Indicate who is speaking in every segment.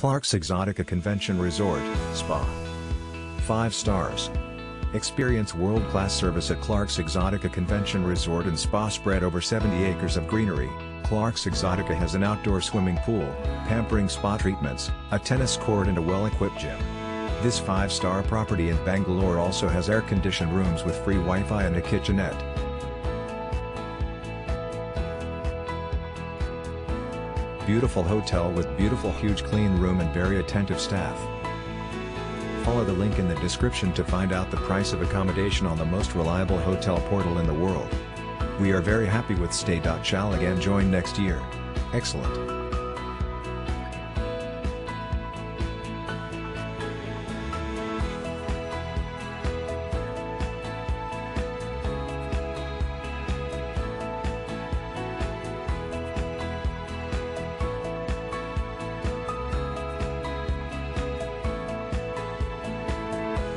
Speaker 1: Clarks Exotica Convention Resort, Spa. 5 stars. Experience world-class service at Clarks Exotica Convention Resort and Spa spread over 70 acres of greenery. Clarks Exotica has an outdoor swimming pool, pampering spa treatments, a tennis court and a well-equipped gym. This 5-star property in Bangalore also has air-conditioned rooms with free Wi-Fi and a kitchenette. Beautiful hotel with beautiful huge clean room and very attentive staff. Follow the link in the description to find out the price of accommodation on the most reliable hotel portal in the world. We are very happy with Stay. Shall again join next year. Excellent.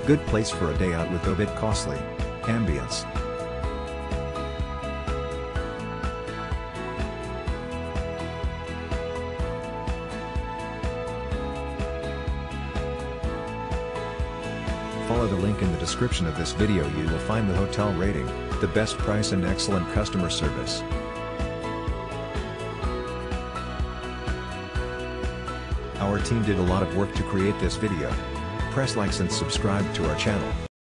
Speaker 1: Good place for a day out with a bit costly. Ambience. Follow the link in the description of this video you will find the hotel rating, the best price and excellent customer service. Our team did a lot of work to create this video. Press likes and subscribe to our channel.